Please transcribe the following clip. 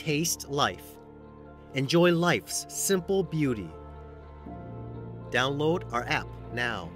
Taste life. Enjoy life's simple beauty. Download our app now.